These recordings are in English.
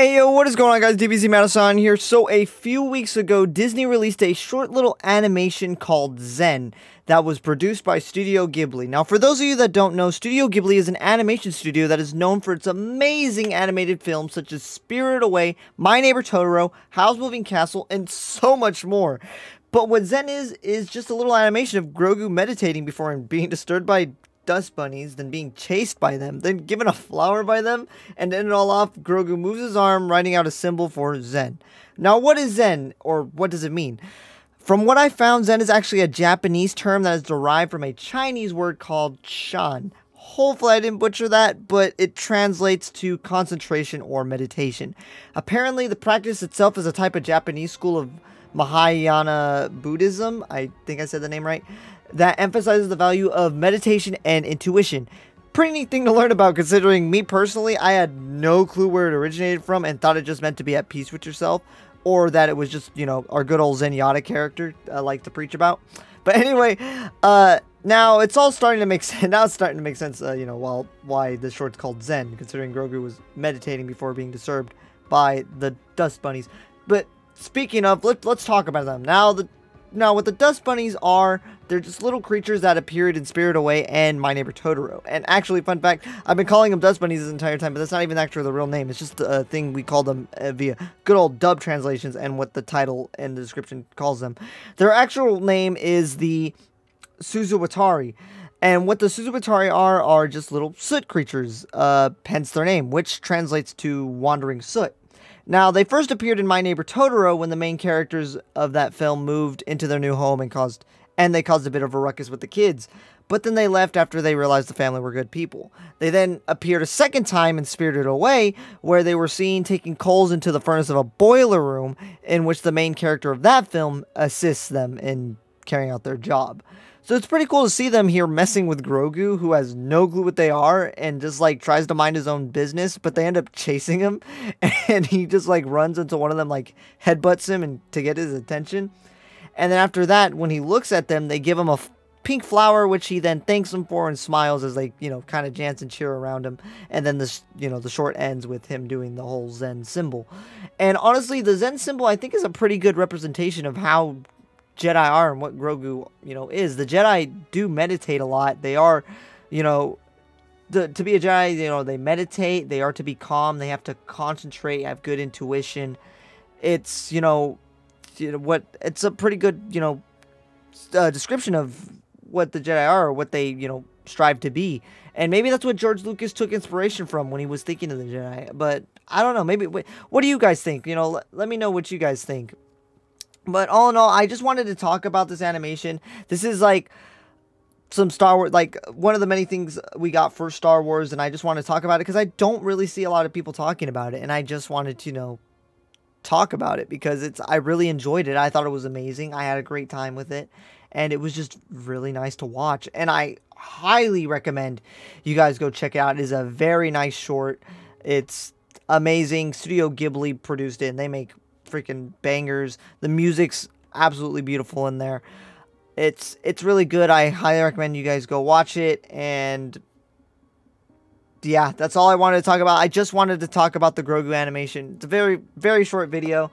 Hey yo, what is going on guys? DBZ Mando here. So a few weeks ago, Disney released a short little animation called Zen that was produced by Studio Ghibli. Now for those of you that don't know, Studio Ghibli is an animation studio that is known for its amazing animated films such as Spirit Away, My Neighbor Totoro, Howl's Moving Castle, and so much more. But what Zen is, is just a little animation of Grogu meditating before and being disturbed by dust bunnies, then being chased by them, then given a flower by them, and end it all off, Grogu moves his arm, writing out a symbol for Zen. Now, what is Zen, or what does it mean? From what I found, Zen is actually a Japanese term that is derived from a Chinese word called Shan. Hopefully, I didn't butcher that, but it translates to concentration or meditation. Apparently, the practice itself is a type of Japanese school of Mahayana Buddhism. I think I said the name right that emphasizes the value of meditation and intuition. Pretty neat thing to learn about considering me personally, I had no clue where it originated from and thought it just meant to be at peace with yourself or that it was just, you know, our good old Zenyatta character I like to preach about. But anyway, uh, now it's all starting to make sense. Now it's starting to make sense, uh, you know, well, why the short's called Zen, considering Grogu was meditating before being disturbed by the dust bunnies. But speaking of, let, let's talk about them. Now, the now, what the Dust Bunnies are, they're just little creatures that appeared in Spirit Away and My Neighbor Totoro. And actually, fun fact, I've been calling them Dust Bunnies this entire time, but that's not even actually the real name. It's just a thing we call them uh, via good old dub translations and what the title and the description calls them. Their actual name is the Susuwatari. And what the Susuwatari are, are just little soot creatures, uh, hence their name, which translates to wandering soot. Now, they first appeared in My Neighbor Totoro when the main characters of that film moved into their new home and caused and they caused a bit of a ruckus with the kids. But then they left after they realized the family were good people. They then appeared a second time in Spirited Away, where they were seen taking coals into the furnace of a boiler room, in which the main character of that film assists them in carrying out their job. So it's pretty cool to see them here messing with Grogu, who has no clue what they are, and just like tries to mind his own business, but they end up chasing him, and he just like runs into one of them, like headbutts him and to get his attention. And then after that, when he looks at them, they give him a pink flower, which he then thanks them for and smiles as they, you know, kind of dance and cheer around him. And then this, you know, the short ends with him doing the whole Zen symbol. And honestly, the Zen symbol I think is a pretty good representation of how Jedi are and what Grogu, you know, is. The Jedi do meditate a lot. They are, you know, the, to be a Jedi, you know, they meditate. They are to be calm. They have to concentrate, have good intuition. It's, you know, you know what, it's a pretty good, you know, uh, description of what the Jedi are or what they, you know, strive to be. And maybe that's what George Lucas took inspiration from when he was thinking of the Jedi. But I don't know. Maybe, what do you guys think? You know, let, let me know what you guys think. But all in all, I just wanted to talk about this animation. This is like some Star Wars, like one of the many things we got for Star Wars, and I just want to talk about it because I don't really see a lot of people talking about it, and I just wanted to, you know, talk about it because it's I really enjoyed it. I thought it was amazing. I had a great time with it, and it was just really nice to watch. And I highly recommend you guys go check it out. It is a very nice short. It's amazing. Studio Ghibli produced it, and they make freaking bangers. The music's absolutely beautiful in there. It's it's really good. I highly recommend you guys go watch it and yeah, that's all I wanted to talk about. I just wanted to talk about the Grogu animation. It's a very very short video.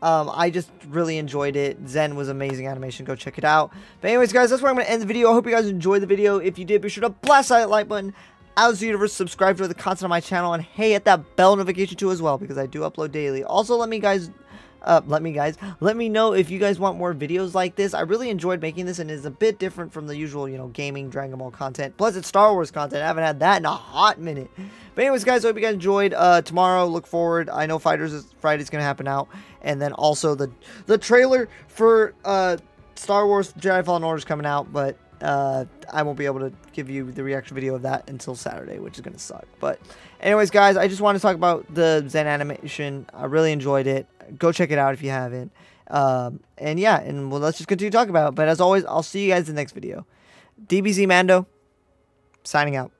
Um, I just really enjoyed it. Zen was amazing animation. Go check it out. But anyways, guys, that's where I'm going to end the video. I hope you guys enjoyed the video. If you did, be sure to blast that like button. As the universe, subscribe to the content on my channel. And hey, hit that bell notification too as well because I do upload daily. Also, let me guys let me guys, let me know if you guys want more videos like this. I really enjoyed making this and it's a bit different from the usual, you know, gaming Dragon Ball content. Plus it's Star Wars content. I haven't had that in a hot minute. But anyways, guys, I hope you guys enjoyed. Uh, tomorrow, look forward. I know Fighters is Friday's going to happen out. And then also the, the trailer for uh, Star Wars Jedi Fallen Order is coming out. But uh, I won't be able to give you the reaction video of that until Saturday, which is going to suck. But anyways, guys, I just want to talk about the Zen animation. I really enjoyed it. Go check it out if you haven't. Um, and yeah, and well, let's just continue talking about it. But as always, I'll see you guys in the next video. DBZ Mando, signing out.